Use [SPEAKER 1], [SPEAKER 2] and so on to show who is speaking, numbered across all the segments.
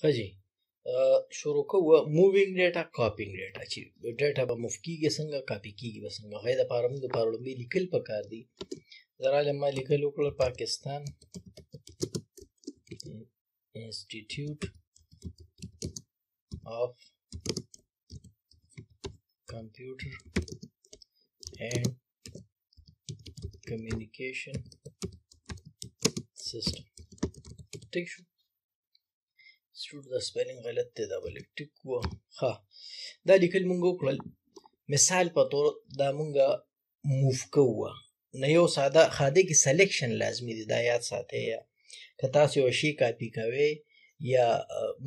[SPEAKER 1] خجی شروع کوو مووینګ ډیټا کاپینګ ډیټا چې ډیټا به موف کیږي څنګه کاپی کیږي به څنګه غیر لپاره موږ لپاره لومړی لیکل پکار دي زراله ما لیکل وکړ پاکستان انسټیټیوټ of computer and communication system ټیک شو سټوډ دا سپیلینګ غلط دی دا ولې ټیک و ها دا لیکل مونږ وکړل مثال په تور دا مونږ موف کوو نو یو ساده خاده کې سلیکشن لازمی دی دا یاد ساتي یا که تاسو یو شی کاپی کوي یا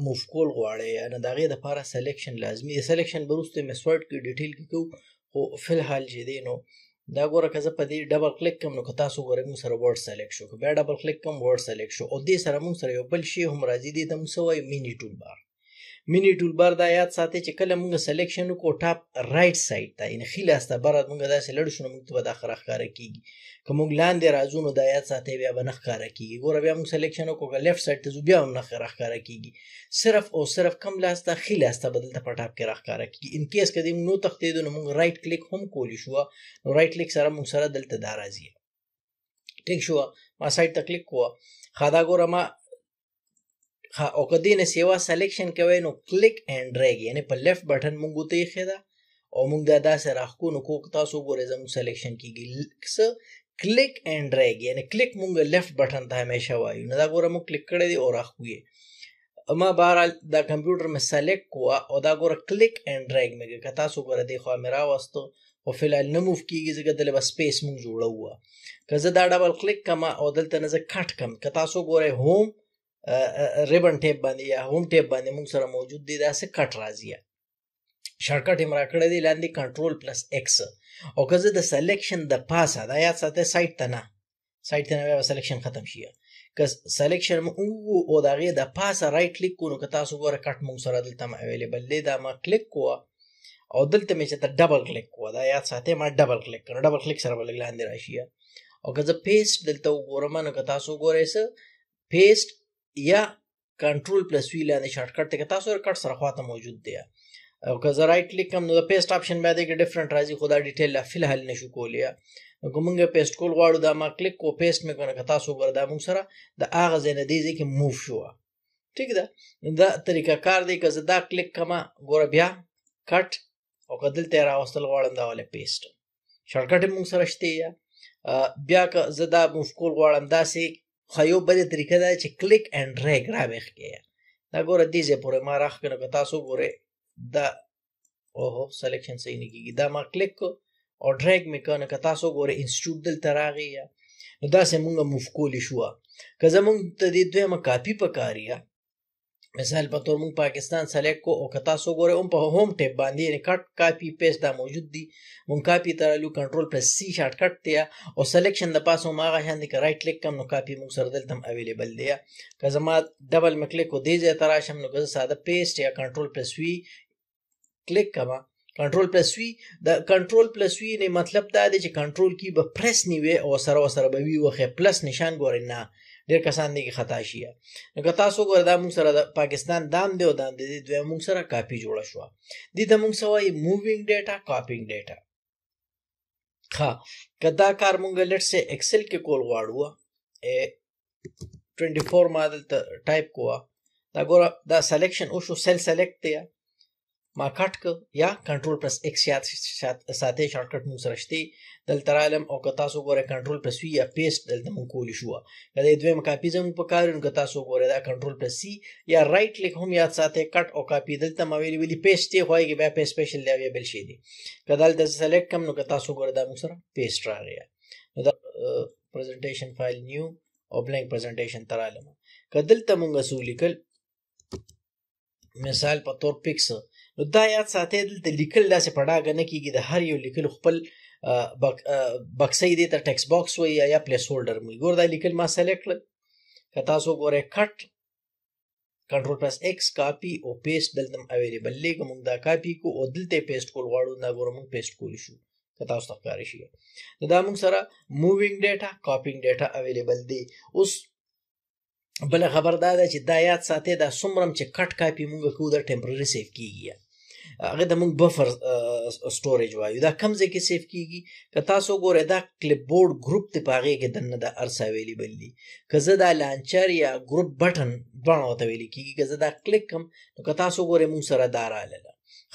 [SPEAKER 1] موف کول غواړي نو دا غي د لپاره سلیکشن لازمی دی سلیکشن وروسته مې سورټ کې ډیټیل کې کو خو فل حال چې دی نو دا ګوره که زه په دې ډبل کلیک کوم نو که تاسو ګورئ موږ سره ورډ سلیکټ شو که بیا ډبل کلیک کوم ورډ سلیکټ شو او دې سره موږ سره یو بل شی هم راځي دې ته موږ څه وایو میني ټول بار مینی ټولبار دا یاد ساتي چې کله موږ سلیکشن وکړو ټاپ رائټ سایډ ته ان خیل است بره موږ داسې لړ شنو موږ ته دا خره ښکارا کیږي که موږ لاندې راځو نو دا یاد ساتي بیا به نه ښکارا کیږي ګوره بیا موږ سلیکشن وکړو لیفټ سایډ ته بیا هم نه خره ښکارا کیږي صرف او صرف کم لاس ته خیل است بدل ته پټاپ کې را ښکارا کیږي ان کیس کدی موږ نو تختې دو نو موږ رائټ کلیک هم کولی شو نو رائټ کلیک سره موږ سره دلته دا راځي ټیک شو ما سایډ ته کلیک کوه خدا ګوره ما ها او کدی نه سیوا سلیکشن کوي نو کلیک اینڈ ډریګ یعنی په لیفت بټن مونږ ته یې خدا او مونږ دا داسې راخکو نو کوک تاسو ګورې زموږ سلیکشن کیږي څه کلیک اینڈ ډریګ یعنی کلیک مونږ لیفت بټن ته همیشه وایو نه دا ګوره مونږ کلیک کړی دی او راخکو یې ما بهرحال دا کمپیوټر مې سلیکټ کوه او دا ګوره کلیک اینډ ډریګ مې که تاسو ګوره دی خوا مې راوستو او فلال نه موف کیږي ځکه دلته بس سپیس موږ جوړو که زه دا ډبل کلیک کوم او دلته نه زه کټ کوم که تاسو ګورئ هوم ریبن ټیپ باندې یا هوم ټیپ باندې موږ سره موجود دی دا څه کټ راځي شارټکټ یې راکړی دی لاندې کنټرول پلس ایکس او که زه د سلیکشن د پاسه دا یاد ساته سایت ته نه سایت ته نو سلیکشن ختم شي که سلیکشن مو او دا غي د پاسه رائټ کلیک کو نو که تاسو ګوره کټ مو سره دلته اویلیبل دی دا ما کلیک کوه او دلته مې چې ته ډبل کلیک کوه دا یاد ساتې ما ډبل کلیک کړ ډبل کلیک سره بل لاندې راشي او که زه پیسټ دلته وګورم نو که تاسو وګورئ څه پیسټ یا کنټرول پلس وی لاندې شارټ کټ ته تاسو کټ سره خواته موجود دی او که زه رائټ کلیک کوم نو د پیسټ آپشن باندې کې ډیفرنٹ راځي خو دا ډیټیل لا فلحال نشو کولی نو کومه پیسټ کول غواړو دا ما کلیک کو پیسټ مې کنه که تاسو ګور دا موږ سره د اغه زنه دی چې موو شو ٹھیک ده دا طریقہ کار دی که زه دا کلیک کما ګور بیا کټ او که دلته راوستل غواړم دا ولې پیسټ شارټکټ موږ سره شته یا بیا که زه دا موف کول غواړم داسې خو یو بلې طریقه ده چې کلیک اینډ ډریګ را ویښ کې دا ګوره دې ځای پورې ما راخ کړو که تاسو ګورئ دا اوهو سلیکشن صحیح نه کېږي دا ما کلیک کو او ډریګ مې کړ نو که تاسو ګورئ انسټیټیوټ دلته راغی یا نو داسې مونږ موف کولی شو که زمونږ ته دې دویمه کاپي پکاري مثال په تور موږ پاکستان سلیکټ کو او که تاسو ګورئ هم په هوم ټیب باندې یعنې کټ کاپي پیسټ دا موجود دي مونږ کاپي ته رالو کنټرول پرس سي شارټ کټ دی او سلیکشن د پاسه هم هغه هاندې که رایټ کلیک کم نو کاپي مونږ سره دلته هم اویلیبل دی که زما ډبل مې کلیک کو دې ځای ته راشم نو که زه ساده پیسټ یا کنټرول پرس وي کلیک کما کنټرول پلس وی د کنټرول پلس وی نه مطلب دا دی چې کنټرول کی به پرس نیوي او سره سره به وی وخه پلس نشان ګورئ نه ډیر کسان دي خطا شي نو که تاسو ګور دا موږ سره د پاکستان دام دی او دام دی دوی موږ سره کاپی جوړ شو دي ته موږ سوای مووینګ ډیټا کاپینګ ډیټا ها کدا کار مونږ لټ سه ایکسل کې کول غواړو 24 ما دلته ټایپ کوه دا ګوره دا سلیکشن او شو سیل سلیکټ دی ما کټ ک یا کنټرول پرس ایکس یاد ساته شارټ کټ موږ سره شته دلته عالم او که تاسو ګوره کنټرول پرس وی یا پیسټ دلته موږ کولی شو کله دوی م کاپی زموږ په کار نو که تاسو ګوره دا کنټرول پرس سی یا رائټ کلیک هم یاد ساته کټ او کاپی دلته ما ویلی ویلی پیسټ دی خوایږي بیا پیسټ سپیشل دی بیا بل شي دی کله دلته سلیکټ کم نو که تاسو ګوره دا موږ سره پیسټ راغی نو دا پریزنټیشن فایل نیو او بلانک پریزنټیشن ته رالم که دلته مونږ څه ولیکل مثال په تور پکس نو دا یاد ساتي دلته لیکل داسې په ډاګه نه کېږي د هر یو لیکل خپل بکسې دې ته ټیکس باکس وایي یا پلیس هولډر مې ګور دا لیکل ما سلیکټ کړل که تاسو ګورئ کټ کنټرول پرس ایکس کاپی او پیسټ دلته اویلیبل دی کوم دا کاپی کو او دلته پیسټ کول غواړو دا ګورم پیسټ کول شو که تاسو ته ښکار شي نو دا موږ سره مووینګ ډیټا کاپینګ ډیټا اویلیبل دی اوس بل خبر دا ده چې دا یاد ساتي دا سمرم چې کټ کاپی موږ کو دا ټمپرری سیف کیږي هغه د موږ بفر سټوریج وایو دا کم ځای کې سیف کیږي که تاسو ګورئ دا کلیپ بورډ ګروپ ته پاغه کې دنه د ارسا ویلی بل دي که زه دا لانچر یا ګروپ بټن باندې وته ویل کیږي که زه دا کلیک کوم نو که تاسو ګورئ موږ سره داراله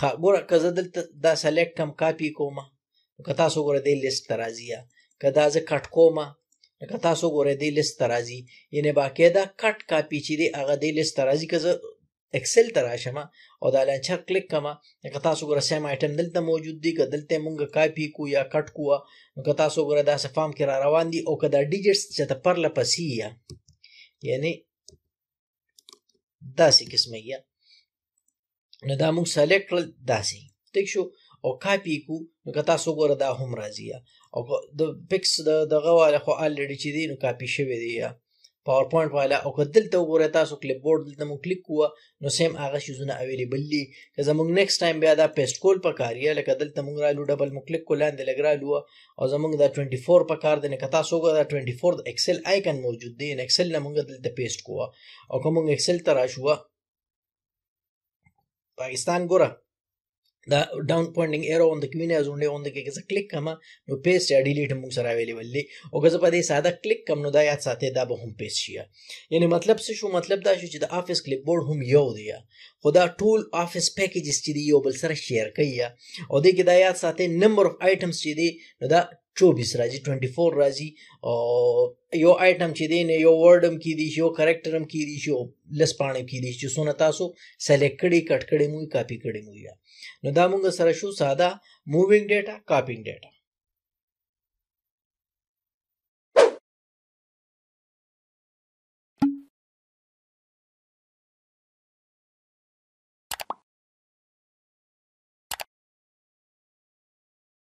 [SPEAKER 1] ښه ګوره که زه دلته دا سلیکټ هم کاپی کوم که تاسو ګوره دې لیست ته راځي که دا زه کټ کوم که تاسو ګوره دې لیست ته راځي یعنې باقاعده کټ کاپی چې دی هغه دې لیست ته راځي که زه اکسل ته راشم او دا لانچر کلیک کوم که تاسو ګوره سیم آیټم دلته موجود دی که دلته مونږ کاپی کو یا کټ کو نو که تاسو ګوره دا فارم کې را روان دي او که دا ډیجټس چې ته پر لپسی یا یعنی داسې قسمه یا نو دا مونږ سلیکټ کړل داسې ټیک شو او کاپی کو نو که تاسو ګوره دا هم راځي او د پکس د دغه والا خو الریډي چې دی نو کاپی شوی دی یا پاور پوینټ والا او که دلته وګورئ تاسو کلیپ بورډ دلته مو کلیک کوه نو سیم هغه شیزونه اویلیبل دي که زموږ نیکسټ ټایم بیا دا پیسټ کول په کار یا لکه دلته موږ رالو ډبل مو کلیک کو لاندې لګ رالو او زموږ دا 24 په کار دی نه که تاسو وګورئ دا 24 د ایکسل آیکن موجود دی ان ایکسل نه موږ دلته پیسټ کوه او که موږ ایکسل ته راشو پاکستان ګوره دا ډاون پوینټینګ ایرو اون د کمینه زونډه اون د کې که کلیک کوم نو پیس یا ډیلیټ موږ سره اویلیبل دی او که زه په دې ساده کلیک کوم نو دا یاد ساتي دا به هم پیس شي یعنی مطلب څه شو مطلب دا شو چې د افیس کلیپ بورډ هم یو دی خو دا ټول افیس پیکیجز چې دی یو بل سره شیر کوي او دې کې دا یاد ساتي نمبر اف آیټمز چې دی نو دا 24 راځي 24 راځي او یو آیټم چې دی نه یو ورډ هم کې دی یو کریکټر هم کې دی یو لس پاڼه کې دی چې سونه تاسو سلیکټ کړي کټ کړي مو کاپی کړي مو یا نو دا موږ سره شو ساده مووینګ ډیټا کاپینګ ډیټا